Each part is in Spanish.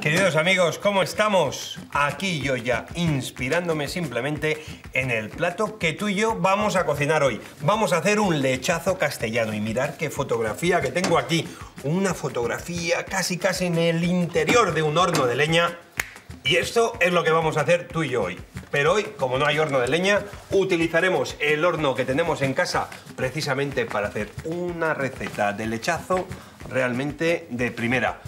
Queridos amigos, ¿cómo estamos? Aquí yo ya, inspirándome simplemente en el plato que tú y yo vamos a cocinar hoy. Vamos a hacer un lechazo castellano y mirar qué fotografía que tengo aquí. Una fotografía casi casi en el interior de un horno de leña. Y esto es lo que vamos a hacer tú y yo hoy. Pero hoy, como no hay horno de leña, utilizaremos el horno que tenemos en casa precisamente para hacer una receta de lechazo realmente de primera.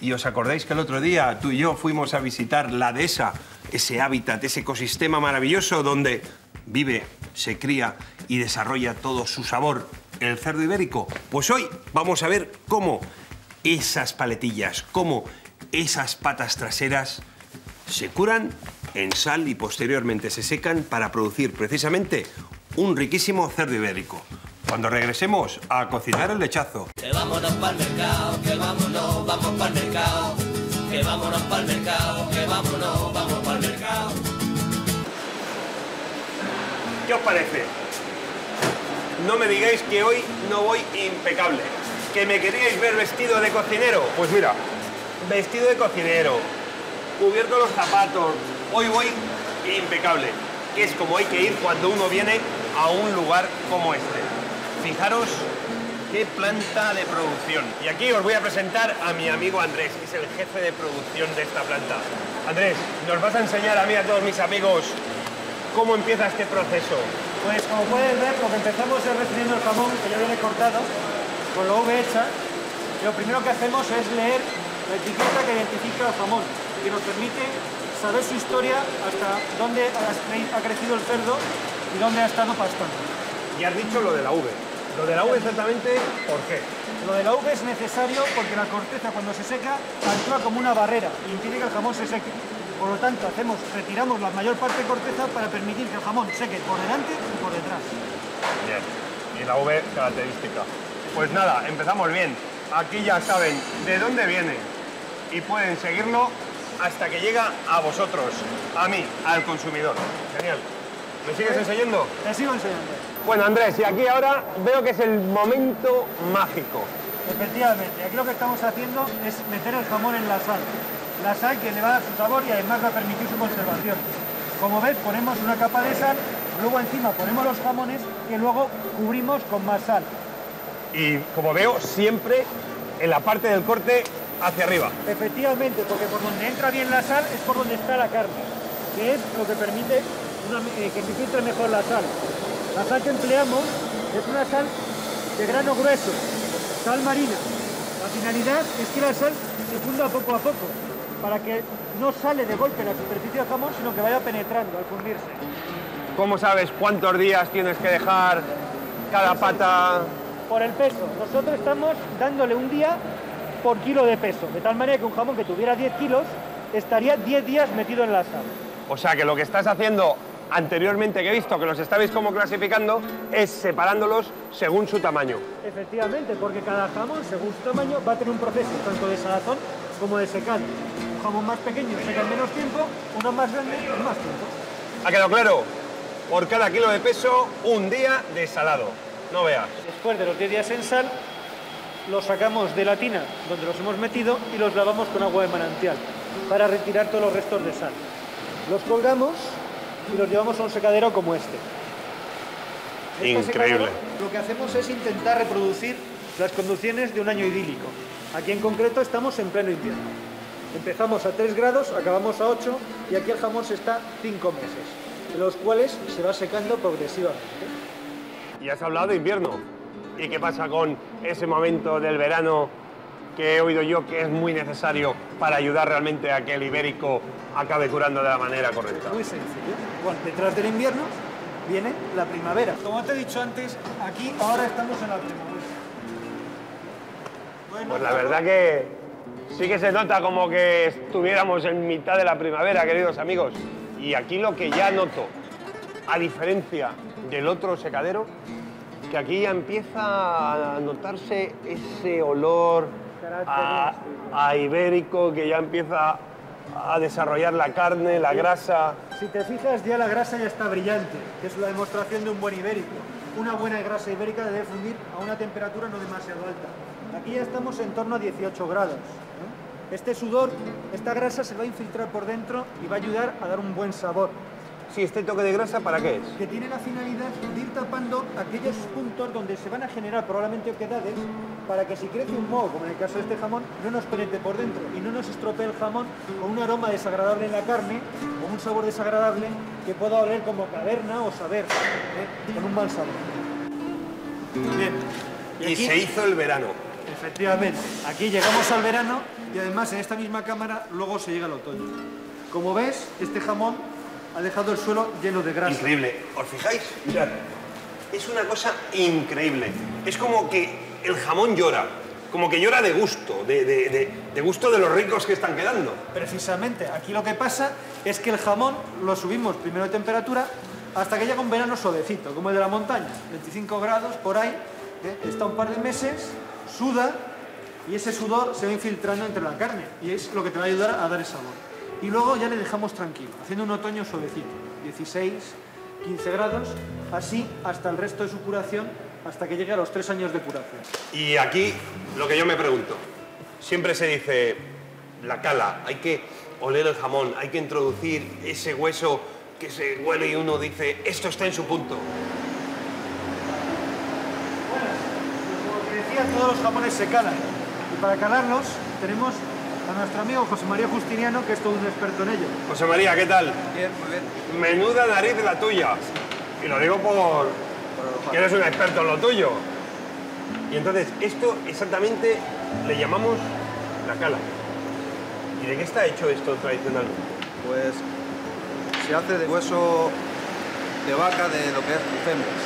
Y os acordáis que el otro día tú y yo fuimos a visitar la dehesa, ese hábitat, ese ecosistema maravilloso donde vive, se cría y desarrolla todo su sabor el cerdo ibérico. Pues hoy vamos a ver cómo esas paletillas, cómo esas patas traseras se curan en sal y posteriormente se secan para producir precisamente un riquísimo cerdo ibérico. Cuando regresemos a cocinar el lechazo. Que vámonos pa'l mercado, que vámonos, vamos pa'l mercado. Que vámonos pa'l mercado, que vámonos, vamos pa'l mercado. ¿Qué os parece? No me digáis que hoy no voy impecable. ¿Que me queríais ver vestido de cocinero? Pues mira, vestido de cocinero, cubierto los zapatos. Hoy voy impecable. Que es como hay que ir cuando uno viene a un lugar como este. Fijaros qué planta de producción. Y aquí os voy a presentar a mi amigo Andrés, que es el jefe de producción de esta planta. Andrés, nos vas a enseñar a mí y a todos mis amigos cómo empieza este proceso. Pues como puedes ver, lo empezamos recibiendo el jamón que ya viene cortado, con la V hecha. Y lo primero que hacemos es leer la etiqueta que identifica el jamón, que nos permite saber su historia hasta dónde ha crecido el cerdo y dónde ha estado pastando. Y has dicho lo de la V. Lo de la V exactamente, ¿por qué? Lo de la V es necesario porque la corteza cuando se seca actúa como una barrera y impide que el jamón se seque. Por lo tanto, hacemos, retiramos la mayor parte de corteza para permitir que el jamón seque por delante y por detrás. Bien. Y la V característica. Pues nada, empezamos bien. Aquí ya saben de dónde viene y pueden seguirlo hasta que llega a vosotros, a mí, al consumidor. Genial. ¿Me sigues enseñando? Te sigo enseñando. Bueno, Andrés, y aquí ahora veo que es el momento mágico. Efectivamente, aquí lo que estamos haciendo es meter el jamón en la sal. La sal que le va a dar su sabor y además va a permitir su conservación. Como ves, ponemos una capa de sal, luego encima ponemos los jamones que luego cubrimos con más sal. Y como veo, siempre en la parte del corte hacia arriba. Efectivamente, porque por donde entra bien la sal es por donde está la carne, que es lo que permite una- eh, que se filtre mejor la sal. La sal que empleamos es una sal de grano grueso, sal marina. La finalidad es que la sal se funda poco a poco, para que no sale de golpe la superficie del jamón, sino que vaya penetrando al fundirse. ¿Cómo sabes cuántos días tienes que dejar cada pata? Por el peso, nosotros estamos dándole un día por kilo de peso, de tal manera que un jamón que tuviera 10 kilos estaría 10 días metido en la sal. O sea que lo que estás haciendo anteriormente que he visto que los estabais como clasificando es separándolos según su tamaño. Efectivamente, porque cada jamón, según su tamaño, va a tener un proceso tanto de salazón como de secado. Un jamón más pequeño seca en menos tiempo, uno más grande en más tiempo. ¿Ha quedado claro? Por cada kilo de peso, un día de salado. No veas. Después de los 10 días en sal, los sacamos de la tina donde los hemos metido y los lavamos con agua de manantial para retirar todos los restos de sal. Los colgamos y los llevamos a un secadero como este. Este Increíble. secadero, lo que hacemos es intentar reproducir las condiciones de un año idílico. Aquí en concreto estamos en pleno invierno. Empezamos a 3 grados, acabamos a 8 y aquí el jamón se está 5 meses, de los cuales se va secando progresivamente. Y has hablado de invierno. ¿Y qué pasa con ese momento del verano que he oído yo que es muy necesario para ayudar realmente a que el ibérico acabe curando de la manera correcta? Muy sencillo. Bueno, detrás del invierno viene la primavera. Como te he dicho antes, aquí ahora estamos en la primavera. Pues la verdad que sí que se nota como que estuviéramos en mitad de la primavera, queridos amigos. Y aquí lo que ya noto, a diferencia del otro secadero, que aquí ya empieza a notarse ese olor a, a ibérico que ya empieza a desarrollar la carne, la grasa. Si te fijas, ya la grasa ya está brillante, que es la demostración de un buen ibérico. una buena grasa ibérica debe fundir a una temperatura no demasiado alta. Aquí ya estamos en torno a 18 grados. Este sudor, esta grasa se va a infiltrar por dentro y va a ayudar a dar un buen sabor Sí, este toque de grasa, ¿para qué es? que tiene la finalidad de ir tapando aquellos puntos donde se van a generar probablemente oquedades para que si crece un moho, como en el caso de este jamón, no nos penetre por dentro y no nos estropee el jamón con un aroma desagradable en la carne o un sabor desagradable que pueda oler como caverna o saber, ¿eh? con un mal sabor. Bien. Y aquí- se hizo el verano. Efectivamente, aquí llegamos al verano y además en esta misma cámara luego se llega al otoño. Como ves, este jamón ha dejado el suelo lleno de grasa. Increíble. ¿Os fijáis? Mirad. Es una cosa increíble. Es como que el jamón llora. Como que llora de gusto, de, de- de- de gusto de los ricos que están quedando. Precisamente, aquí lo que pasa es que el jamón lo subimos primero de temperatura hasta que llega un verano suavecito, como el de la montaña, 25 grados por ahí, ¿eh? está un par de meses, suda y ese sudor se va infiltrando entre la carne y es lo que te va a ayudar a dar el sabor. Y luego ya le dejamos tranquilo, haciendo un otoño suavecito, 16, 15 grados, así hasta el resto de su curación, hasta que llegue a los 3 años de curación. Y aquí lo que yo me pregunto, siempre se dice la cala, hay que oler el jamón, hay que introducir ese hueso que se huele y uno dice, esto está en su punto. Como te decía, todos los jamones se calan. Y para calarlos tenemos a nuestro amigo José María Justiniano, que es todo un experto en ello. José María, ¿qué tal? Bien, muy bien. Menuda nariz la tuya. Y lo digo por que eres un experto en lo tuyo. Y entonces, esto exactamente le llamamos la cala. ¿Y de qué está hecho esto tradicionalmente? Pues se hace de hueso de vaca de lo que es Lucembres.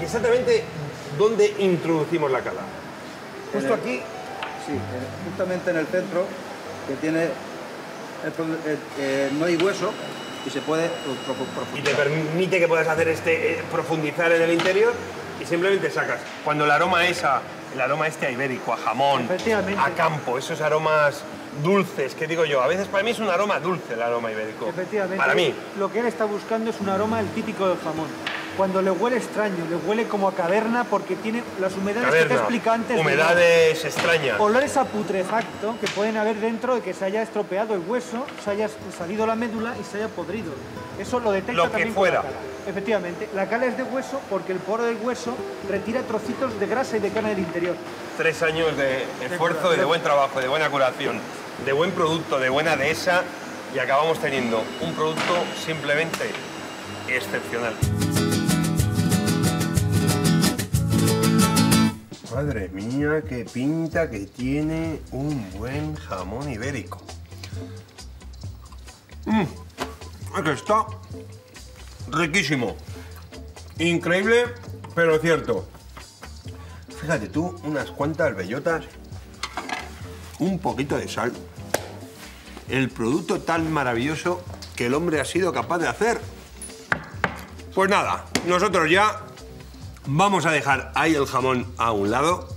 ¿Y exactamente dónde introducimos la cala? Justo aquí. Sí, eh, justamente en el centro, que tiene. el- eh, no hay hueso y se puede pro- pro- Y te profundizar. permite que puedas hacer este, eh, profundizar en el interior y simplemente sacas. Cuando el aroma es a, el aroma este a ibérico, a jamón, a campo, esos aromas dulces, que digo yo, a veces para mí es un aroma dulce el aroma ibérico. Efectivamente, Para mí. lo que él está buscando es un aroma el típico del jamón. Cuando le huele extraño, le huele como a caverna porque tiene las humedades que te Caverna, explica antes. de- humedades extrañas. Olores a putrefacto que pueden haber dentro de que se haya estropeado el hueso, se haya salido la médula y se haya podrido. Eso lo detecta Lo que también fuera. con la cala. Efectivamente, la cala es de hueso porque el poro del hueso retira trocitos de grasa y de carne del interior. Tres años de esfuerzo y de buen trabajo, de buena curación, de buen producto, de buena dehesa y acabamos teniendo un producto simplemente excepcional. Madre mía, qué pinta que tiene un buen jamón ibérico. Mmm, que está riquísimo. Increíble, pero cierto. Fíjate tú, unas cuantas bellotas, un poquito de sal, el producto tan maravilloso que el hombre ha sido capaz de hacer. Pues nada, nosotros ya vamos a dejar ahí el jamón a un lado,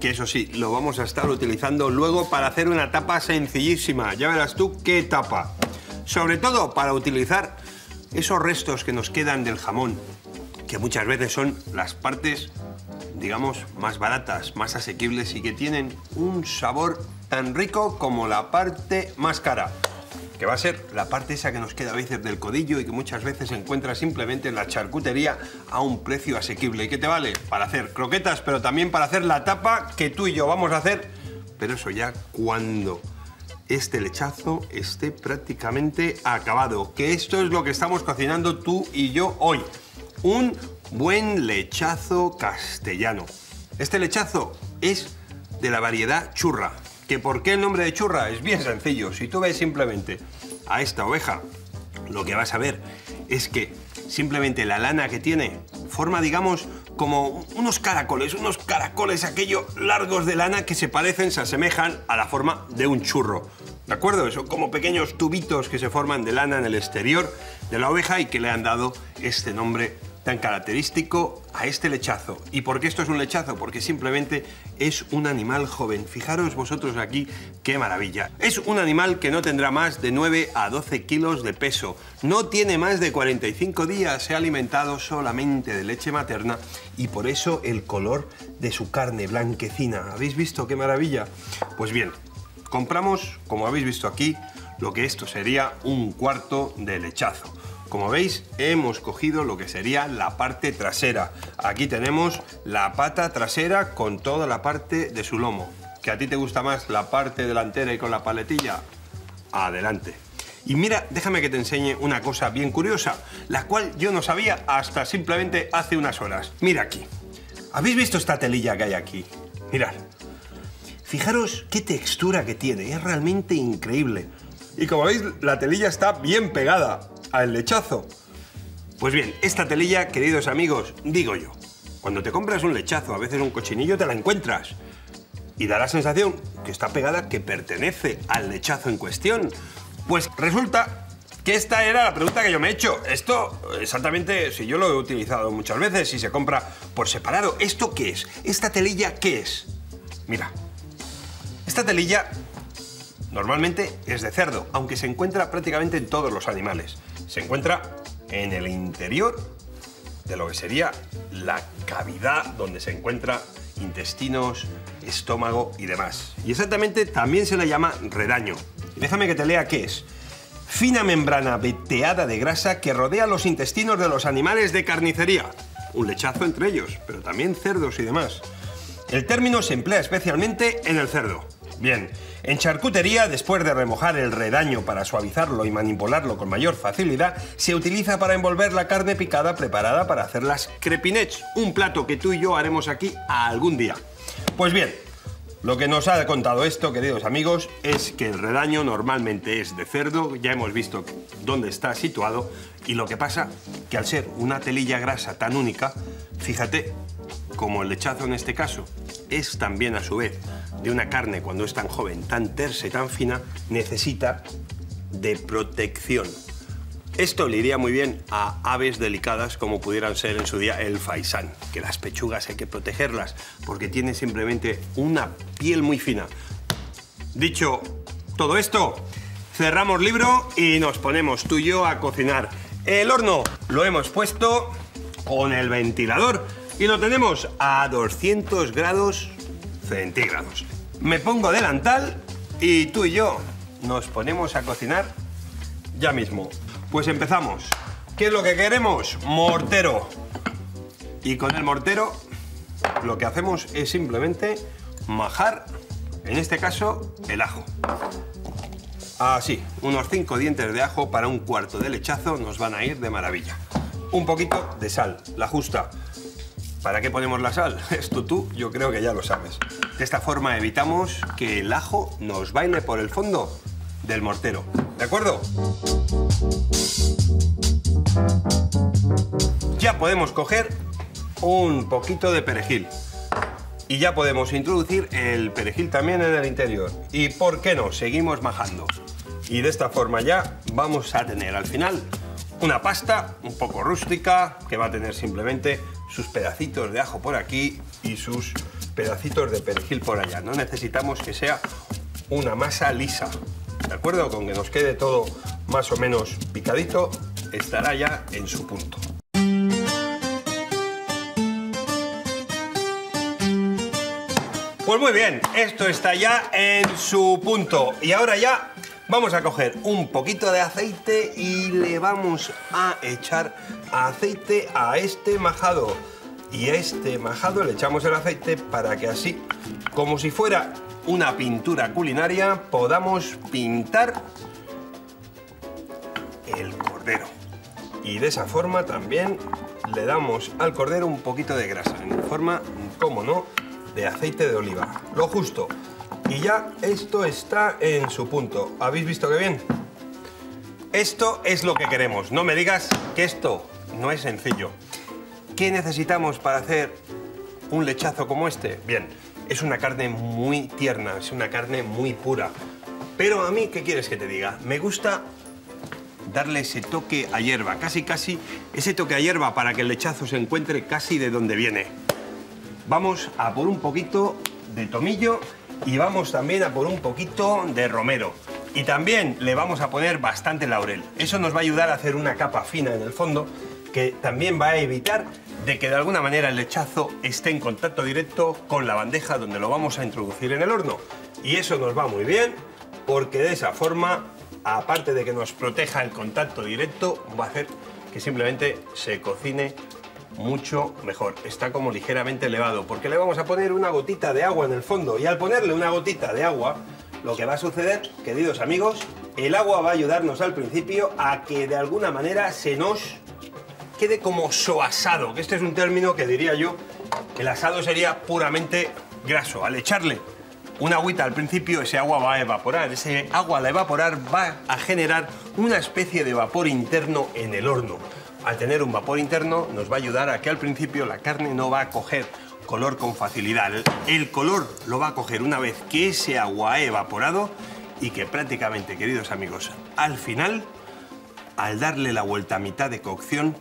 que eso sí, lo vamos a estar utilizando luego para hacer una tapa sencillísima. Ya verás tú qué tapa. Sobre todo para utilizar esos restos que nos quedan del jamón, que muchas veces son las partes, digamos, más baratas, más asequibles y que tienen un sabor tan rico como la parte más cara, que va a ser la parte esa que nos queda a veces del codillo y que muchas veces se encuentra simplemente en la charcutería a un precio asequible y que te vale para hacer croquetas, pero también para hacer la tapa que tú y yo vamos a hacer, pero eso ya cuando este lechazo esté prácticamente acabado. Que esto es lo que estamos cocinando tú y yo hoy. Un buen lechazo castellano. Este lechazo es de la variedad churra. ¿Que ¿Por qué el nombre de churra? Es bien sencillo. Si tú ves simplemente a esta oveja, lo que vas a ver es que simplemente la lana que tiene forma, digamos, como unos caracoles, unos caracoles aquellos largos de lana que se parecen, se asemejan a la forma de un churro. ¿De acuerdo? Son como pequeños tubitos que se forman de lana en el exterior de la oveja y que le han dado este nombre tan característico a este lechazo. ¿Y por qué esto es un lechazo? Porque simplemente es un animal joven. Fijaros vosotros aquí qué maravilla. Es un animal que no tendrá más de 9 a 12 kilos de peso. No tiene más de 45 días, se ha alimentado solamente de leche materna y por eso el color de su carne blanquecina. ¿Habéis visto qué maravilla? Pues bien, compramos, como habéis visto aquí, lo que esto sería un cuarto de lechazo. Como veis, hemos cogido lo que sería la parte trasera. Aquí tenemos la pata trasera con toda la parte de su lomo. ¿Que a ti te gusta más la parte delantera y con la paletilla? Adelante. Y mira, déjame que te enseñe una cosa bien curiosa, la cual yo no sabía hasta simplemente hace unas horas. Mira aquí. ¿Habéis visto esta telilla que hay aquí? Mirad. Fijaros qué textura que tiene, es realmente increíble. Y como veis, la telilla está bien pegada al lechazo. Pues bien, esta telilla, queridos amigos, digo yo, cuando te compras un lechazo, a veces un cochinillo, te la encuentras. Y da la sensación que está pegada que pertenece al lechazo en cuestión. Pues resulta que esta era la pregunta que yo me he hecho. Esto, exactamente, si yo lo he utilizado muchas veces, si se compra por separado, ¿esto qué es? ¿Esta telilla qué es? Mira, esta telilla normalmente es de cerdo, aunque se encuentra prácticamente en todos los animales se encuentra en el interior de lo que sería la cavidad donde se encuentra intestinos, estómago y demás. Y exactamente también se le llama redaño. déjame que te lea qué es. Fina membrana veteada de grasa que rodea los intestinos de los animales de carnicería. Un lechazo entre ellos, pero también cerdos y demás. El término se emplea especialmente en el cerdo. Bien, en charcutería, después de remojar el redaño para suavizarlo y manipularlo con mayor facilidad, se utiliza para envolver la carne picada preparada para hacer las crepinets, un plato que tú y yo haremos aquí algún día. Pues bien, lo que nos ha contado esto, queridos amigos, es que el redaño normalmente es de cerdo, ya hemos visto dónde está situado, y lo que pasa que al ser una telilla grasa tan única, fíjate, como el lechazo en este caso, es también a su vez de una carne cuando es tan joven, tan tersa y tan fina, necesita de protección. Esto le iría muy bien a aves delicadas como pudieran ser en su día el faisán, que las pechugas hay que protegerlas porque tienen simplemente una piel muy fina. Dicho todo esto, cerramos libro y nos ponemos tú y yo a cocinar. El horno lo hemos puesto con el ventilador y lo tenemos a 200 grados centígrados. Me pongo delantal y tú y yo nos ponemos a cocinar ya mismo. Pues empezamos. ¿Qué es lo que queremos? Mortero. Y con el mortero lo que hacemos es simplemente majar, en este caso, el ajo. Así, unos 5 dientes de ajo para un cuarto de lechazo nos van a ir de maravilla. Un poquito de sal, la justa. ¿Para qué ponemos la sal? Esto tú, yo creo que ya lo sabes. De esta forma evitamos que el ajo nos baile por el fondo del mortero. ¿De acuerdo? Ya podemos coger un poquito de perejil. Y ya podemos introducir el perejil también en el interior. Y por qué no, seguimos majando. Y de esta forma ya vamos a tener al final una pasta un poco rústica que va a tener simplemente sus pedacitos de ajo por aquí y sus pedacitos de perejil por allá. No necesitamos que sea una masa lisa. ¿De acuerdo? Con que nos quede todo más o menos picadito, estará ya en su punto. Pues muy bien, esto está ya en su punto. Y ahora ya Vamos a coger un poquito de aceite y le vamos a echar aceite a este majado. Y a este majado le echamos el aceite para que así, como si fuera una pintura culinaria, podamos pintar el cordero. Y de esa forma también le damos al cordero un poquito de grasa, en forma, como no, de aceite de oliva. Lo justo. Y ya esto está en su punto. ¿Habéis visto qué bien? Esto es lo que queremos. No me digas que esto no es sencillo. ¿Qué necesitamos para hacer un lechazo como este? Bien, es una carne muy tierna, es una carne muy pura. Pero a mí, ¿qué quieres que te diga? Me gusta darle ese toque a hierba, casi casi ese toque a hierba para que el lechazo se encuentre casi de donde viene. Vamos a por un poquito de tomillo y vamos también a por un poquito de romero. Y también le vamos a poner bastante laurel. Eso nos va a ayudar a hacer una capa fina en el fondo que también va a evitar de que de alguna manera el lechazo esté en contacto directo con la bandeja donde lo vamos a introducir en el horno. Y eso nos va muy bien porque de esa forma, aparte de que nos proteja el contacto directo, va a hacer que simplemente se cocine mucho mejor. Está como ligeramente elevado porque le vamos a poner una gotita de agua en el fondo y al ponerle una gotita de agua, lo que va a suceder, queridos amigos, el agua va a ayudarnos al principio a que de alguna manera se nos quede como soasado, que este es un término que diría yo, el asado sería puramente graso. Al echarle una agüita al principio, ese agua va a evaporar. Ese agua al evaporar va a generar una especie de vapor interno en el horno. Al tener un vapor interno nos va a ayudar a que al principio la carne no va a coger color con facilidad. El color lo va a coger una vez que ese agua ha evaporado y que prácticamente, queridos amigos, al final, al darle la vuelta a mitad de cocción,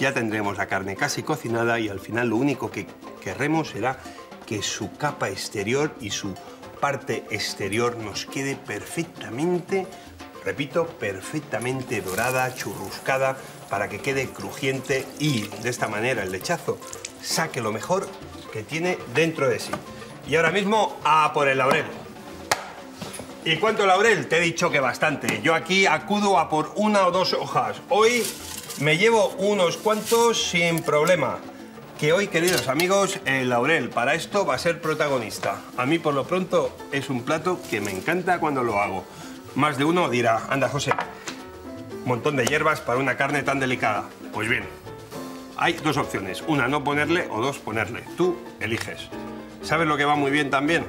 ya tendremos la carne casi cocinada y al final lo único que querremos será que su capa exterior y su parte exterior nos quede perfectamente, repito, perfectamente dorada, churruscada, para que quede crujiente y de esta manera el lechazo saque lo mejor que tiene dentro de sí. Y ahora mismo a por el laurel. ¿Y cuánto laurel? Te he dicho que bastante. Yo aquí acudo a por una o dos hojas. Hoy me llevo unos cuantos sin problema. Que hoy, queridos amigos, el laurel para esto va a ser protagonista. A mí, por lo pronto, es un plato que me encanta cuando lo hago. Más de uno dirá, anda, José, montón de hierbas para una carne tan delicada. Pues bien, hay dos opciones. Una, no ponerle, o dos, ponerle. Tú eliges. ¿Sabes lo que va muy bien también?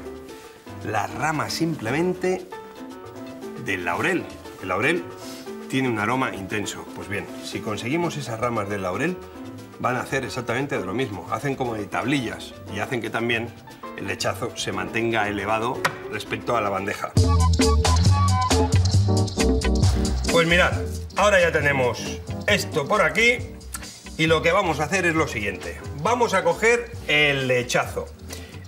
La rama simplemente del laurel. El laurel tiene un aroma intenso. Pues bien, si conseguimos esas ramas del laurel, van a hacer exactamente de lo mismo. Hacen como de tablillas y hacen que también el lechazo se mantenga elevado respecto a la bandeja. Pues mirad, ahora ya tenemos esto por aquí y lo que vamos a hacer es lo siguiente. Vamos a coger el lechazo.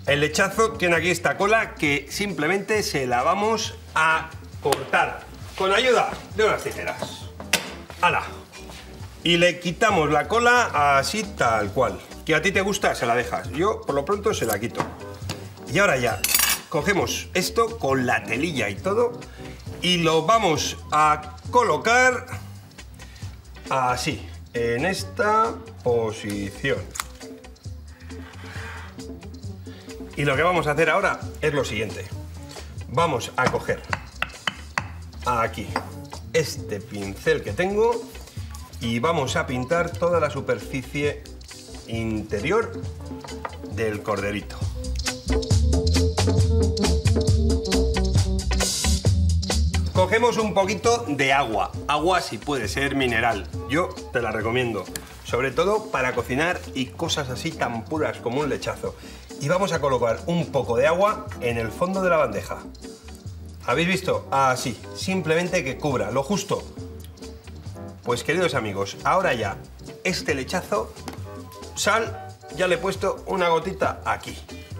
El lechazo tiene aquí esta cola que simplemente se la vamos a cortar con ayuda de unas tijeras. ¡Hala! Y le quitamos la cola así tal cual. Que a ti te gusta, se la dejas. Yo, por lo pronto, se la quito. Y ahora ya, cogemos esto con la telilla y todo y lo vamos a colocar así, en esta posición. Y lo que vamos a hacer ahora es lo siguiente. Vamos a coger aquí este pincel que tengo y vamos a pintar toda la superficie interior del corderito. Cogemos un poquito de agua, agua si puede ser mineral, yo te la recomiendo, sobre todo para cocinar y cosas así tan puras como un lechazo. Y vamos a colocar un poco de agua en el fondo de la bandeja. ¿Habéis visto? Así, simplemente que cubra, lo justo. Pues queridos amigos, ahora ya, este lechazo, sal, ya le he puesto una gotita aquí,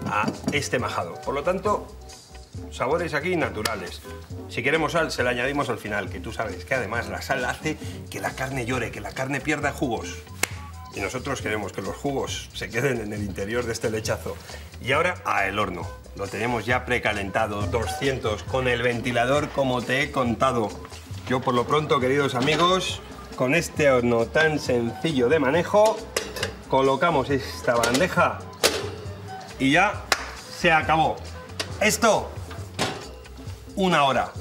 a este majado. Por lo tanto, sabores aquí naturales. Si queremos sal, se la añadimos al final, que tú sabes que además la sal hace que la carne llore, que la carne pierda jugos. Y nosotros queremos que los jugos se queden en el interior de este lechazo. Y ahora a el horno. Lo tenemos ya precalentado, 200, con el ventilador como te he contado. Yo por lo pronto, queridos amigos, con este horno tan sencillo de manejo, colocamos esta bandeja y ya se acabó. Esto, una hora.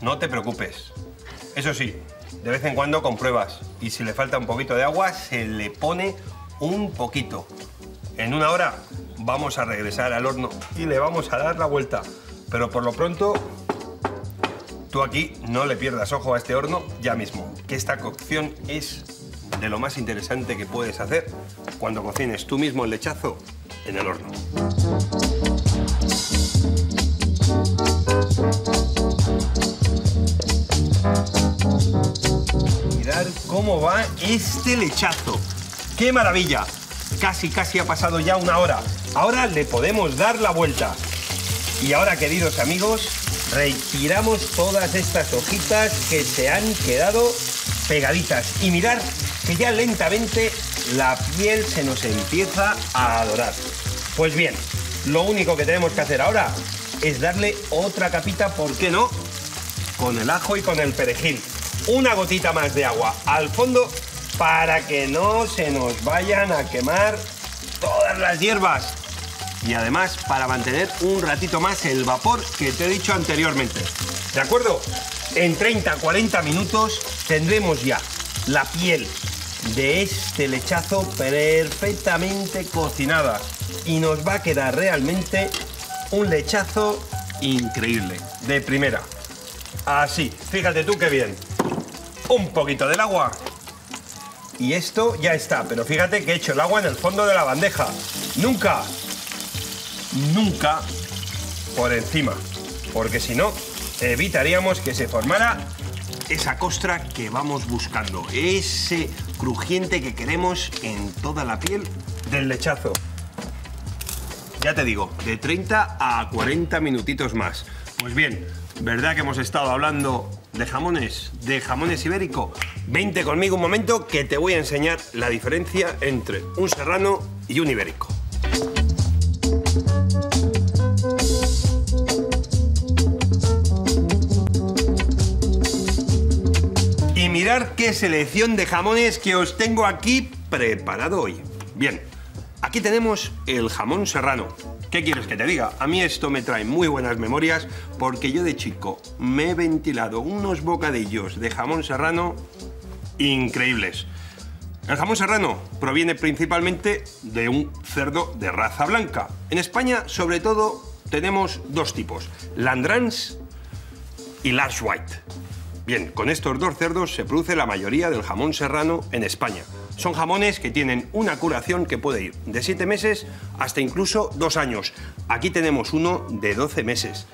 No te preocupes. Eso sí, de vez en cuando compruebas y si le falta un poquito de agua, se le pone un poquito. En una hora vamos a regresar al horno y le vamos a dar la vuelta. Pero por lo pronto, tú aquí no le pierdas ojo a este horno ya mismo, que esta cocción es de lo más interesante que puedes hacer cuando cocines tú mismo el lechazo en el horno. Cómo va este lechazo. ¡Qué maravilla! Casi, casi ha pasado ya una hora. Ahora le podemos dar la vuelta. Y ahora, queridos amigos, retiramos todas estas hojitas que se han quedado pegaditas. Y mirar que ya lentamente la piel se nos empieza a adorar. Pues bien, lo único que tenemos que hacer ahora es darle otra capita, ¿por qué no? Con el ajo y con el perejil. Una gotita más de agua al fondo para que no se nos vayan a quemar todas las hierbas. Y además para mantener un ratito más el vapor que te he dicho anteriormente. ¿De acuerdo? En 30-40 minutos tendremos ya la piel de este lechazo perfectamente cocinada y nos va a quedar realmente un lechazo increíble, de primera. Así, fíjate tú qué bien. Un poquito del agua. Y esto ya está, pero fíjate que he hecho el agua en el fondo de la bandeja. Nunca, nunca por encima, porque si no, evitaríamos que se formara esa costra que vamos buscando, ese crujiente que queremos en toda la piel del lechazo. Ya te digo, de 30 a 40 minutitos más. Pues bien, ¿verdad que hemos estado hablando de jamones, de jamones ibérico? Vente conmigo un momento que te voy a enseñar la diferencia entre un serrano y un ibérico. Y mirar qué selección de jamones que os tengo aquí preparado hoy. Bien, aquí tenemos el jamón serrano. ¿Qué quieres que te diga? A mí esto me trae muy buenas memorias porque yo de chico me he ventilado unos bocadillos de jamón serrano increíbles. El jamón serrano proviene principalmente de un cerdo de raza blanca. En España, sobre todo, tenemos dos tipos, Landrans y Large White. Bien, con estos dos cerdos se produce la mayoría del jamón serrano en España. Son jamones que tienen una curación que puede ir de 7 meses hasta incluso 2 años. Aquí tenemos uno de 12 meses.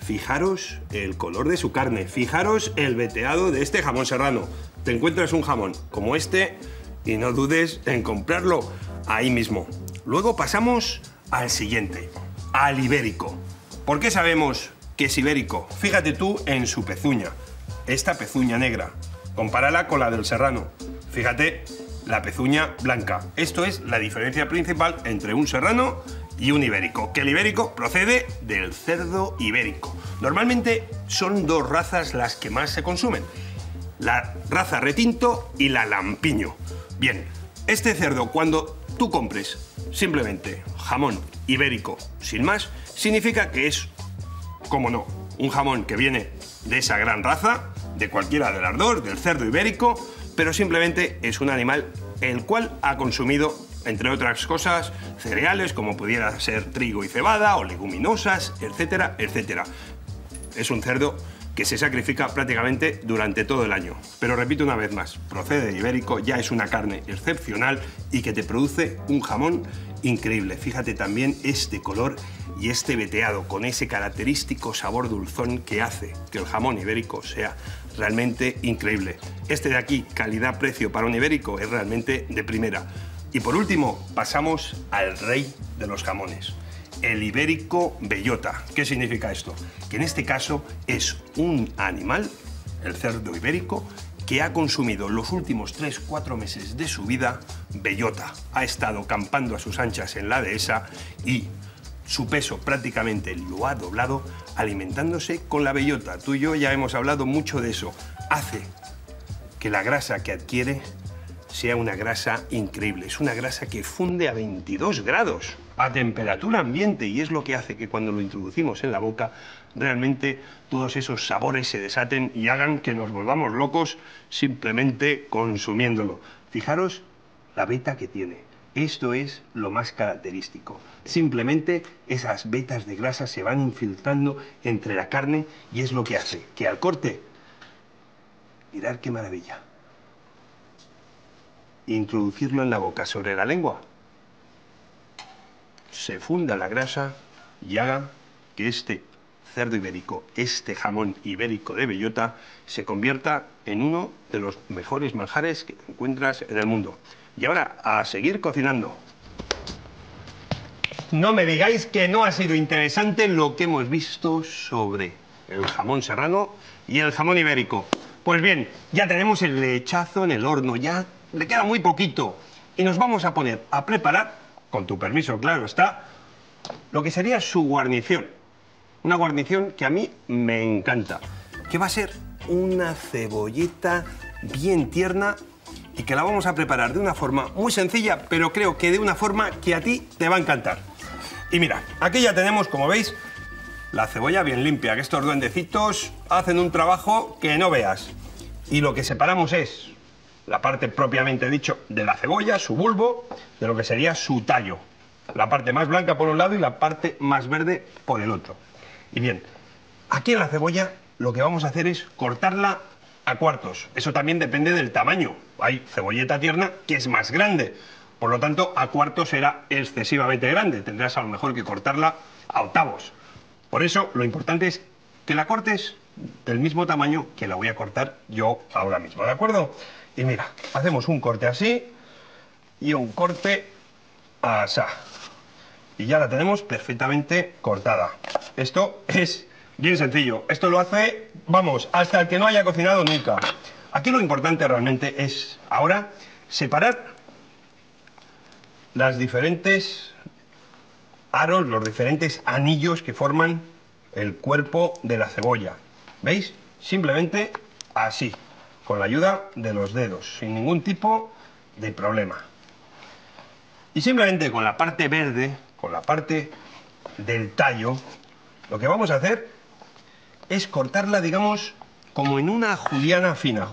Fijaros el color de su carne, fijaros el veteado de este jamón serrano. Te encuentras un jamón como este y no dudes en comprarlo ahí mismo. Luego pasamos al siguiente, al ibérico. ¿Por qué sabemos que es ibérico? Fíjate tú en su pezuña, esta pezuña negra. Compárala con la del serrano. Fíjate la pezuña blanca. Esto es la diferencia principal entre un serrano y un ibérico, que el ibérico procede del cerdo ibérico. Normalmente son dos razas las que más se consumen, la raza retinto y la lampiño. Bien, este cerdo cuando tú compres simplemente jamón ibérico sin más, significa que es, como no, un jamón que viene de esa gran raza, de cualquiera de las del cerdo ibérico, pero simplemente es un animal el cual ha consumido, entre otras cosas, cereales como pudiera ser trigo y cebada o leguminosas, etcétera, etcétera. Es un cerdo que se sacrifica prácticamente durante todo el año. Pero repito una vez más, procede de ibérico, ya es una carne excepcional y que te produce un jamón increíble. Fíjate también este color y este veteado con ese característico sabor dulzón que hace que el jamón ibérico sea realmente increíble. Este de aquí, calidad-precio para un ibérico, es realmente de primera. Y por último, pasamos al rey de los jamones, el ibérico bellota. ¿Qué significa esto? Que en este caso es un animal, el cerdo ibérico, que ha consumido los últimos 3-4 meses de su vida bellota. Ha estado campando a sus anchas en la dehesa y su peso prácticamente lo ha doblado alimentándose con la bellota. Tú y yo ya hemos hablado mucho de eso. Hace que la grasa que adquiere sea una grasa increíble. Es una grasa que funde a 22 grados a temperatura ambiente y es lo que hace que cuando lo introducimos en la boca realmente todos esos sabores se desaten y hagan que nos volvamos locos simplemente consumiéndolo. Fijaros la beta que tiene. Esto es lo más característico. Simplemente esas vetas de grasa se van infiltrando entre la carne y es lo que hace que al corte, mirad qué maravilla, introducirlo en la boca sobre la lengua, se funda la grasa y haga que este cerdo ibérico, este jamón ibérico de bellota, se convierta en uno de los mejores manjares que encuentras en el mundo. Y ahora, a seguir cocinando. No me digáis que no ha sido interesante lo que hemos visto sobre el jamón serrano y el jamón ibérico. Pues bien, ya tenemos el lechazo en el horno, ya le queda muy poquito. Y nos vamos a poner a preparar, con tu permiso, claro está, lo que sería su guarnición. Una guarnición que a mí me encanta, que va a ser una cebolleta bien tierna y que la vamos a preparar de una forma muy sencilla, pero creo que de una forma que a ti te va a encantar. Y mira, aquí ya tenemos, como veis, la cebolla bien limpia, que estos duendecitos hacen un trabajo que no veas. Y lo que separamos es la parte propiamente dicho de la cebolla, su bulbo, de lo que sería su tallo. La parte más blanca por un lado y la parte más verde por el otro. Y bien, aquí en la cebolla lo que vamos a hacer es cortarla a cuartos. Eso también depende del tamaño. Hay cebolleta tierna que es más grande. Por lo tanto, a cuartos será excesivamente grande. Tendrás a lo mejor que cortarla a octavos. Por eso, lo importante es que la cortes del mismo tamaño que la voy a cortar yo ahora mismo, ¿de acuerdo? Y mira, hacemos un corte así y un corte así. Y ya la tenemos perfectamente cortada. Esto es bien sencillo. Esto lo hace, vamos, hasta el que no haya cocinado nunca. Aquí lo importante realmente es ahora separar las diferentes aros, los diferentes anillos que forman el cuerpo de la cebolla. ¿Veis? Simplemente así, con la ayuda de los dedos, sin ningún tipo de problema. Y simplemente con la parte verde, con la parte del tallo, lo que vamos a hacer es cortarla, digamos, como en una juliana fina.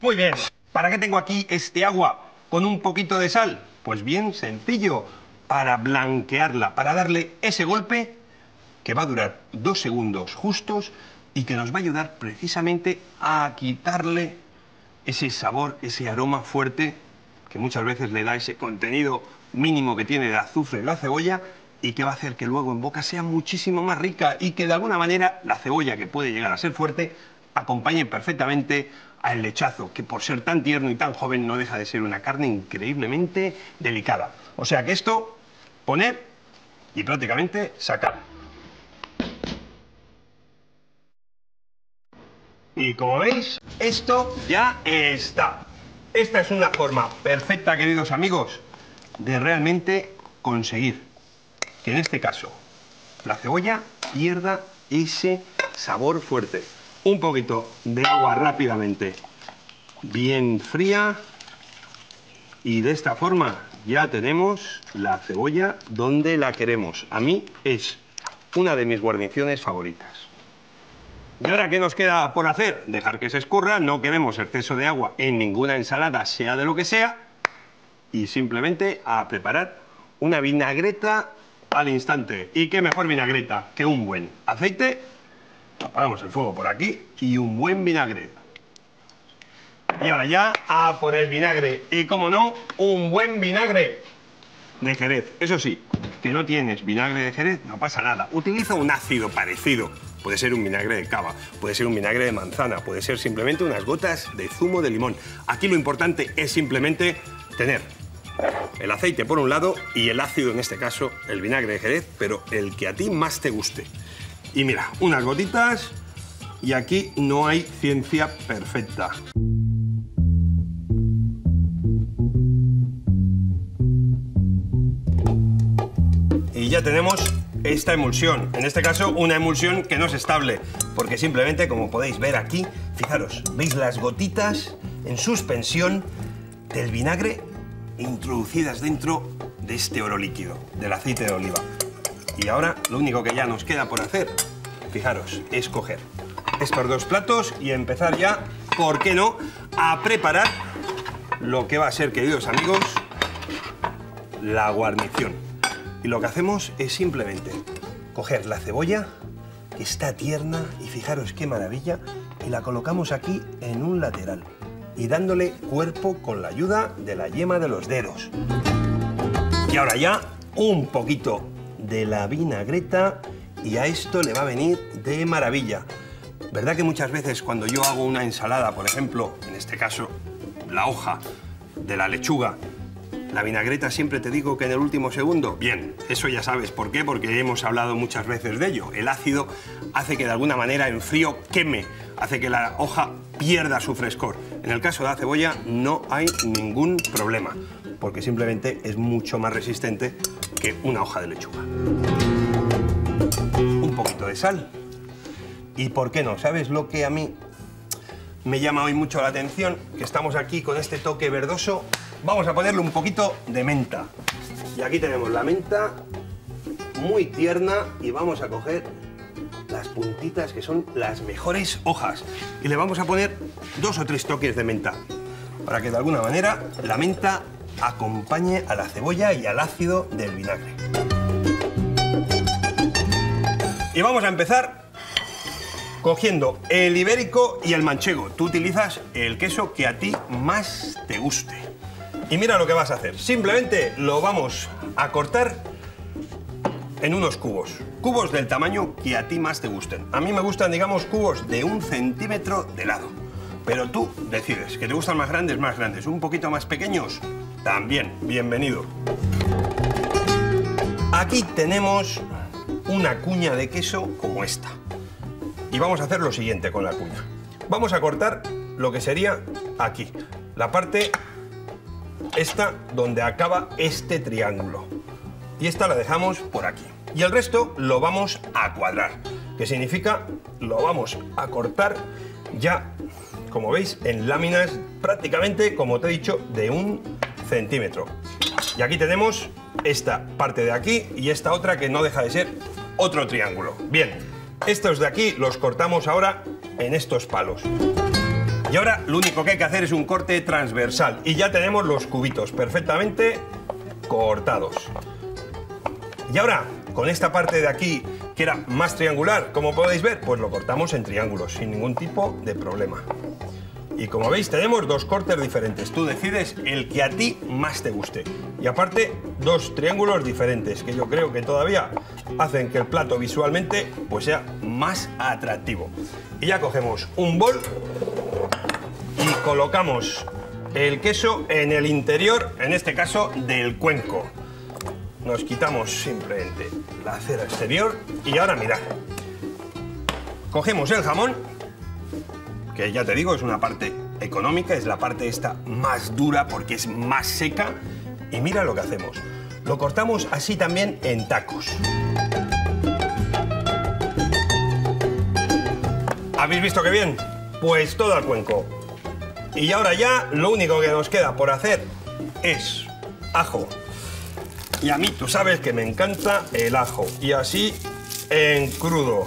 Muy bien, ¿para qué tengo aquí este agua con un poquito de sal? Pues bien sencillo, para blanquearla, para darle ese golpe que va a durar dos segundos justos y que nos va a ayudar precisamente a quitarle ese sabor, ese aroma fuerte que muchas veces le da ese contenido mínimo que tiene de azufre la cebolla y que va a hacer que luego en boca sea muchísimo más rica y que de alguna manera la cebolla, que puede llegar a ser fuerte, acompañe perfectamente al lechazo, que por ser tan tierno y tan joven no deja de ser una carne increíblemente delicada. O sea que esto, poner y prácticamente sacar. Y como veis, esto ya está. Esta es una forma perfecta, queridos amigos, de realmente conseguir que en este caso la cebolla pierda ese sabor fuerte un poquito de agua rápidamente bien fría y de esta forma ya tenemos la cebolla donde la queremos. A mí es una de mis guarniciones favoritas. ¿Y ahora qué nos queda por hacer? Dejar que se escurra, no queremos exceso de agua en ninguna ensalada, sea de lo que sea, y simplemente a preparar una vinagreta al instante. ¿Y qué mejor vinagreta que un buen aceite Apagamos el fuego por aquí y un buen vinagre. Y ahora ya a poner vinagre. Y como no, un buen vinagre de Jerez. Eso sí, que no tienes vinagre de Jerez, no pasa nada. Utiliza un ácido parecido. Puede ser un vinagre de cava, puede ser un vinagre de manzana, puede ser simplemente unas gotas de zumo de limón. Aquí lo importante es simplemente tener el aceite por un lado y el ácido, en este caso, el vinagre de Jerez, pero el que a ti más te guste. Y mira, unas gotitas y aquí no hay ciencia perfecta. Y ya tenemos esta emulsión. En este caso, una emulsión que no es estable, porque simplemente, como podéis ver aquí, fijaros, veis las gotitas en suspensión del vinagre introducidas dentro de este oro líquido, del aceite de oliva. Y ahora lo único que ya nos queda por hacer, fijaros, es coger estos dos platos y empezar ya, ¿por qué no?, a preparar lo que va a ser, queridos amigos, la guarnición. Y lo que hacemos es simplemente coger la cebolla, que está tierna, y fijaros qué maravilla, y la colocamos aquí en un lateral, y dándole cuerpo con la ayuda de la yema de los dedos. Y ahora ya un poquito de la vinagreta y a esto le va a venir de maravilla. ¿Verdad que muchas veces cuando yo hago una ensalada, por ejemplo, en este caso la hoja de la lechuga, la vinagreta siempre te digo que en el último segundo? Bien, eso ya sabes por qué, porque hemos hablado muchas veces de ello. El ácido hace que de alguna manera en frío queme, hace que la hoja pierda su frescor. En el caso de la cebolla no hay ningún problema, porque simplemente es mucho más resistente que una hoja de lechuga. Un poquito de sal. ¿Y por qué no? ¿Sabes lo que a mí me llama hoy mucho la atención? Que estamos aquí con este toque verdoso. Vamos a ponerle un poquito de menta. Y aquí tenemos la menta muy tierna y vamos a coger las puntitas que son las mejores hojas. Y le vamos a poner dos o tres toques de menta para que de alguna manera la menta acompañe a la cebolla y al ácido del vinagre. Y vamos a empezar cogiendo el ibérico y el manchego. Tú utilizas el queso que a ti más te guste. Y mira lo que vas a hacer. Simplemente lo vamos a cortar en unos cubos. Cubos del tamaño que a ti más te gusten. A mí me gustan, digamos, cubos de un centímetro de lado. Pero tú decides, que te gustan más grandes, más grandes. Un poquito más pequeños, también, bienvenido. Aquí tenemos una cuña de queso como esta. Y vamos a hacer lo siguiente con la cuña. Vamos a cortar lo que sería aquí, la parte esta donde acaba este triángulo. Y esta la dejamos por aquí. Y el resto lo vamos a cuadrar, que significa lo vamos a cortar ya, como veis, en láminas prácticamente, como te he dicho, de un centímetro. Y aquí tenemos esta parte de aquí y esta otra que no deja de ser otro triángulo. Bien, estos de aquí los cortamos ahora en estos palos. Y ahora lo único que hay que hacer es un corte transversal y ya tenemos los cubitos perfectamente cortados. Y ahora, con esta parte de aquí que era más triangular, como podéis ver, pues lo cortamos en triángulos sin ningún tipo de problema. Y como veis tenemos dos cortes diferentes. Tú decides el que a ti más te guste. Y aparte, dos triángulos diferentes que yo creo que todavía hacen que el plato visualmente pues sea más atractivo. Y ya cogemos un bol colocamos el queso en el interior, en este caso del cuenco. Nos quitamos simplemente la cera exterior y ahora mirad. Cogemos el jamón que ya te digo, es una parte económica, es la parte esta más dura porque es más seca. Y mira lo que hacemos. Lo cortamos así también en tacos. ¿Habéis visto qué bien? Pues todo al cuenco. Y ahora ya lo único que nos queda por hacer es ajo. Y a mí tú sabes que me encanta el ajo. Y así en crudo.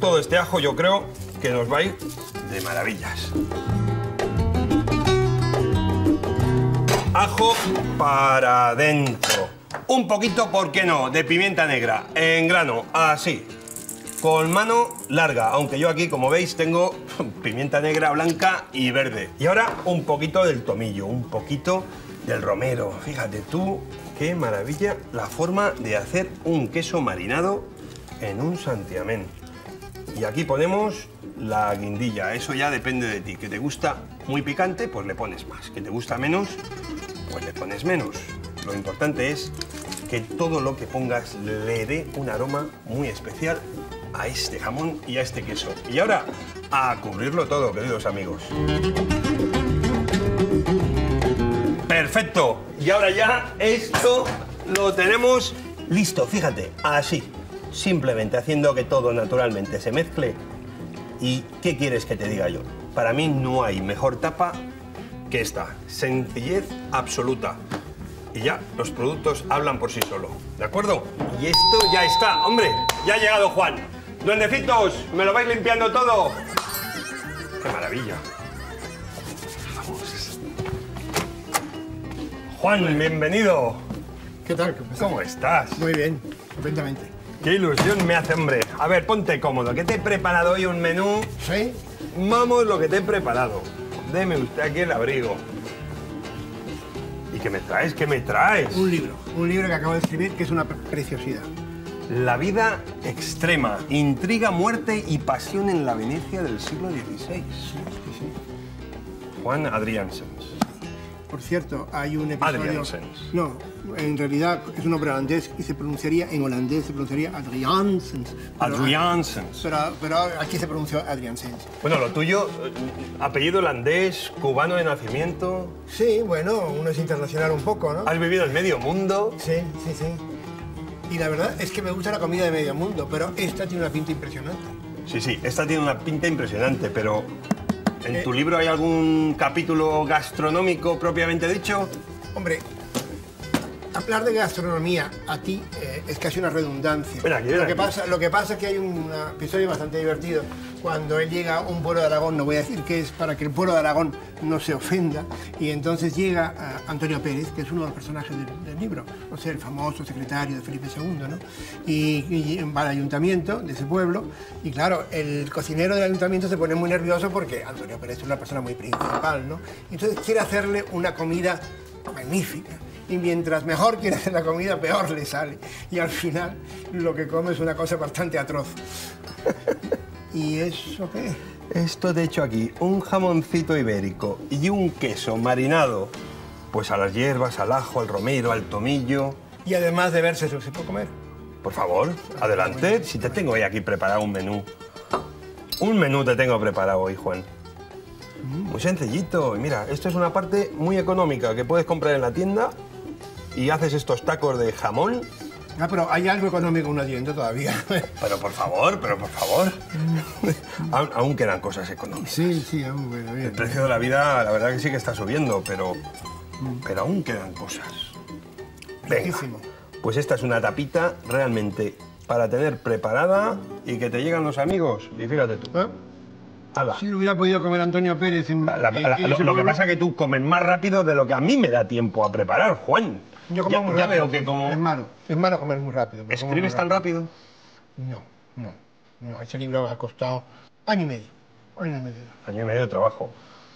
Todo este ajo yo creo que nos va a ir de maravillas. Ajo para adentro. Un poquito, ¿por qué no?, de pimienta negra, en grano, así. Con mano larga, aunque yo aquí, como veis, tengo pimienta negra, blanca y verde. Y ahora un poquito del tomillo, un poquito del romero. Fíjate tú, qué maravilla la forma de hacer un queso marinado en un santiamén. Y aquí ponemos la guindilla. Eso ya depende de ti. Que te gusta muy picante, pues le pones más. Que te gusta menos, pues le pones menos. Lo importante es que todo lo que pongas le dé un aroma muy especial a este jamón y a este queso. Y ahora, a cubrirlo todo, queridos amigos. Perfecto. Y ahora ya esto lo tenemos listo. Fíjate, así. Simplemente haciendo que todo naturalmente se mezcle ¿Y qué quieres que te diga yo? Para mí no hay mejor tapa que esta. Sencillez absoluta. Y ya, los productos hablan por sí solo. ¿De acuerdo? Y esto ya está. ¡Hombre! Ya ha llegado Juan. Duendecitos, ¿me lo vais limpiando todo? ¡Qué maravilla! Vamos. Juan, bienvenido. ¿Qué tal? ¿Cómo estás? Muy bien, estupendamente. Qué ilusión me hace, hombre. A ver, ponte cómodo, que te he preparado hoy un menú. ¿Sí? Vamos lo que te he preparado. Deme usted aquí el abrigo. ¿Y qué me traes? ¿Qué me traes? Un libro, un libro que acabo de escribir que es una pre- preciosidad. La vida extrema, intriga, muerte y pasión en la Venecia del siglo XVI. Juan Adriansens. Por cierto, hay un episodio... Adriansens. No, en realidad es un nombre holandés y se pronunciaría en holandés, se pronunciaría Adriansens. Adriansens. Pero, pero aquí se pronunció Adriansens. Bueno, lo tuyo, eh, apellido holandés, cubano de nacimiento. Sí, bueno, uno es internacional un poco, ¿no? Has vivido en medio mundo. Sí, sí, sí. Y la verdad es que me gusta la comida de medio mundo, pero esta tiene una pinta impresionante. Sí, sí, esta tiene una pinta impresionante, pero ¿en tu libro hay algún capítulo gastronómico propiamente dicho? Hombre, hablar de gastronomía a ti eh, es casi una redundancia. Ven aquí, ven lo, que aquí. pasa, lo que pasa es que hay un episodio bastante divertido cuando él llega a un pueblo de Aragón, no voy a decir que es para que el pueblo de Aragón no se ofenda, y entonces llega a Antonio Pérez, que es uno de los personajes del, del libro, o sea, el famoso secretario de Felipe II, ¿no? Y, y va al ayuntamiento de ese pueblo, y claro, el cocinero del ayuntamiento se pone muy nervioso porque Antonio Pérez es una persona muy principal, ¿no? Entonces quiere hacerle una comida magnífica. Y mientras mejor quiere hacer la comida, peor le sale. Y al final lo que come es una cosa bastante atroz. ¿Y eso qué? Esto de hecho aquí, un jamoncito ibérico y un queso marinado, pues a las hierbas, al ajo, al romero, al tomillo. Y además de verse, ¿se puede comer? Por favor, adelante, si te tengo hoy aquí preparado un menú. Un menú te tengo preparado hoy, Juan. Muy sencillito. Y mira, esto es una parte muy económica que puedes comprar en la tienda y haces estos tacos de jamón. Ah, pero hay algo económico en una tienda todavía. Pero por favor, pero por favor. aún, aún quedan cosas económicas. sí, sí, hombre, bien. El precio de la vida, la verdad que sí que está subiendo, pero, pero aún quedan cosas. Venga, pues esta es una tapita realmente para tener preparada y que te llegan los amigos. Y fíjate tú. ¿Eh? Si lo hubiera podido comer Antonio Pérez en, La- la- en- la- en lo, que pasa es que tú comes más rápido de lo que a mí me da tiempo a preparar, Juan. Yo como ya, muy ya rápido. veo que como... Es malo, es malo comer muy rápido. ¿Escribes muy tan rápido? No, no, no. Ese libro me ha costado año y medio. Año y medio. Año y medio de trabajo.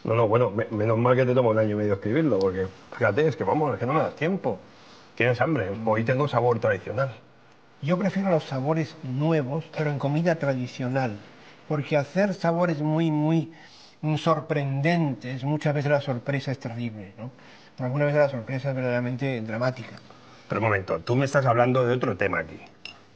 No, no, bueno, me- menos mal que te toma un año y medio escribirlo, porque fíjate, es que vamos, es que no me das tiempo. Tienes hambre, hoy tengo sabor tradicional. Yo prefiero los sabores nuevos, pero en comida tradicional. Porque hacer sabores muy, muy mm, sorprendentes, muchas veces la sorpresa es terrible, ¿no? Algunas veces la sorpresa es verdaderamente dramática. Pero un momento, tú me estás hablando de otro tema aquí.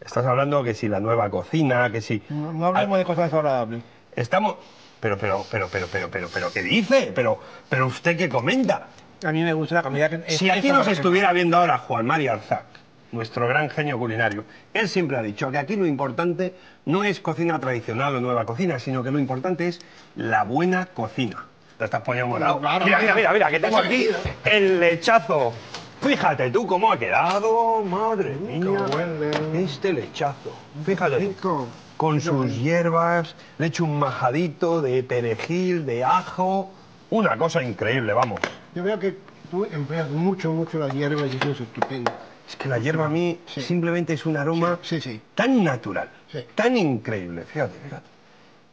Estás hablando que si la nueva cocina, que si... No, no hablemos de cosas agradables. Estamos... Pero, pero, pero, pero, pero, pero, pero, ¿qué dice? Pero, pero usted qué comenta. A mí me gusta la comida que... Si aquí nos estuviera viendo ahora Juan María Arzac, nuestro gran genio culinario, él siempre ha dicho que aquí lo importante no es cocina tradicional o nueva cocina, sino que lo importante es la buena cocina. Te estás poniendo morado. Claro. Mira, mira, mira, mira, que tengo aquí el lechazo. Fíjate tú cómo ha quedado, madre mía. huele. Este lechazo. Fíjate tú. Con sus hierbas, le echo un majadito de perejil, de ajo. Una cosa increíble, vamos. Yo veo que tú empleas mucho, mucho las hierbas y eso es estupendo. Es que la hierba a mí Sí. simplemente es un aroma Sí, sí. tan natural, tan increíble, fíjate, fíjate,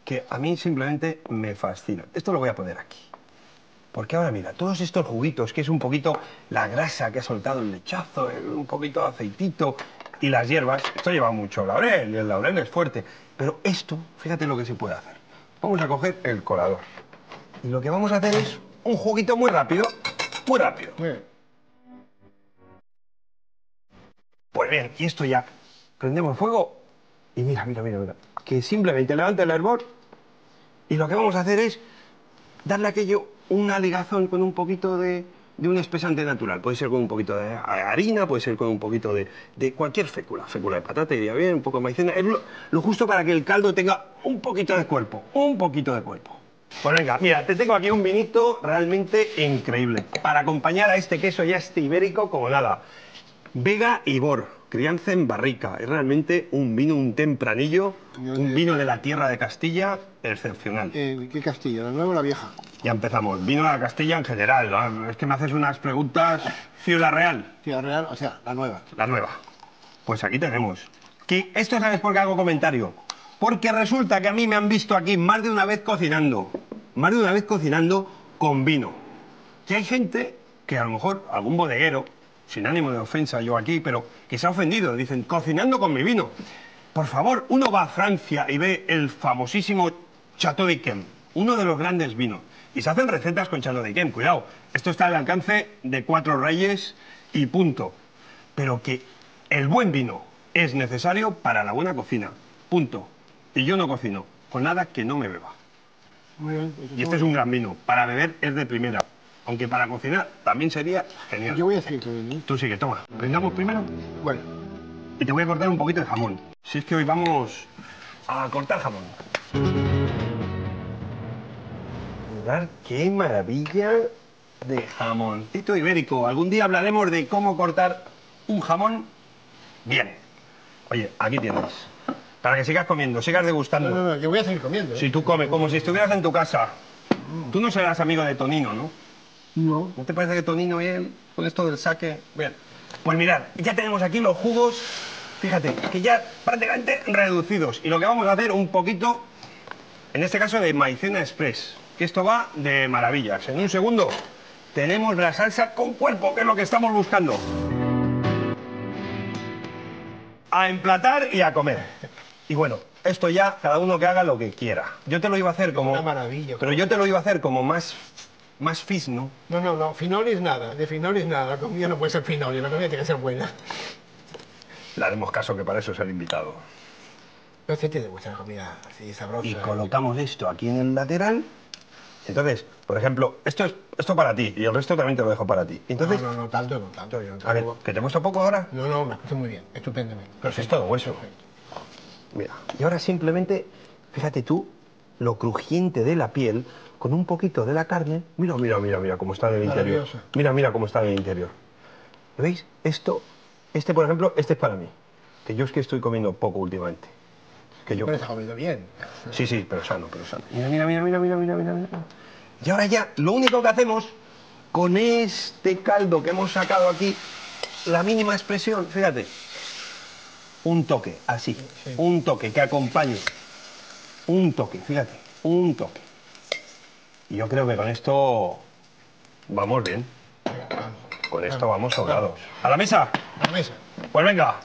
que a mí simplemente me fascina. Esto lo voy a poner aquí. Porque ahora mira, todos estos juguitos, que es un poquito la grasa que ha soltado el lechazo, el- un poquito de aceitito y las hierbas, esto lleva mucho laurel y el laurel es fuerte. Pero esto, fíjate lo que se puede hacer. Vamos a coger el colador. Y lo que vamos a hacer es un juguito muy rápido, muy rápido. Bien. Pues bien, y esto ya. Prendemos fuego y mira, mira, mira, mira. Que simplemente levanta el hervor y lo que vamos a hacer es darle aquello una ligazón con un poquito de, de un espesante natural. Puede ser con un poquito de harina, puede ser con un poquito de, de cualquier fécula. Fécula de patata iría bien, un poco de maicena. Lo, lo justo para que el caldo tenga un poquito de cuerpo, un poquito de cuerpo. Pues venga, mira, te tengo aquí un vinito realmente increíble. Para acompañar a este queso ya este ibérico como nada. Vega y Bor, crianza en barrica. Es realmente un vino, un tempranillo, un vino de la tierra de Castilla excepcional. Eh, ¿Qué castillo? ¿La nueva o la vieja? Ya empezamos. Vino de la Castilla en general. ¿no? Es que me haces unas preguntas. Ciudad Real, Ciudad Real, o sea, la nueva. la nueva. Pues aquí tenemos. Que esto sabes por qué hago comentario. Porque resulta que a mí me han visto aquí más de una vez cocinando. Más de una vez cocinando con vino. Y hay gente que a lo mejor algún bodeguero, sin ánimo de ofensa yo aquí, pero que se ha ofendido, dicen, cocinando con mi vino. Por favor, uno va a Francia y ve el famosísimo Chateau d'Yquem, uno de los grandes vinos. Y se hacen recetas con Chateau d'Yquem, cuidado. Esto está al alcance de cuatro reyes y punto. Pero que el buen vino es necesario para la buena cocina, punto. Y yo no cocino con nada que no me beba. Muy bien, pues Y este es un gran vino. Para beber es de primera. Aunque para cocinar también sería genial. Yo voy a seguir él. Tú sigue, toma. Brindamos primero Bueno, y te voy a cortar un poquito de jamón. Si es que hoy vamos a cortar jamón. Mirad qué maravilla de jamoncito ibérico. Algún día hablaremos de cómo cortar un jamón bien. Oye, aquí tienes. Para que sigas comiendo, sigas degustando. no, no, no, yo voy a seguir comiendo. ¿eh? Si tú comes como si estuvieras en tu casa. Tú no serás amigo de Tonino, ¿no? No. ¿No te parece que Tonino y él, con esto del saque? Bien. Pues mirad, ya tenemos aquí los jugos, fíjate, que ya prácticamente reducidos. Y lo que vamos a hacer un poquito, en este caso de maicena express, que esto va de maravillas. En un segundo tenemos la salsa con cuerpo, que es lo que estamos buscando. A emplatar y a comer. Y bueno, esto ya cada uno que haga lo que quiera. Yo te lo iba a hacer como... Una maravilla. Pero yo te lo iba a hacer como más, más fis, ¿no? No, no, no, finolis nada, de finolis nada. La comida no puede ser finolis, la comida tiene que ser buena. Le haremos caso que para eso es el invitado. Pero usted tiene vuestra comida así sabrosa. Y colocamos esto aquí en el lateral. Entonces, por ejemplo, esto es esto para ti y el resto también te lo dejo para ti. Entonces, No, no, no, tanto, no, tanto. Yo no, a ver, ¿que te he puesto poco ahora? no, no, me escucho muy bien, estupendamente. Pero si es todo hueso. Mira, y ahora simplemente, fíjate tú, lo crujiente de la piel con un poquito de la carne. Mira, mira, mira, mira cómo está en el interior. Mira, mira cómo está en el interior. ¿Lo veis? Esto, este por ejemplo, este es para mí. Que yo es que estoy comiendo poco últimamente. Que yo... Pero está comiendo bien. Sí, sí, pero sano, pero sano. Mira, mira, mira, mira, mira, mira, mira. mira. Y ahora ya, lo único que hacemos con este caldo que hemos sacado aquí, la mínima expresión, fíjate. Un toque, así. Un toque que acompañe. Un toque, fíjate. Un toque. Y yo creo que con esto vamos bien. Con esto vamos sobrados. ¿A la mesa? A la mesa. Pues venga.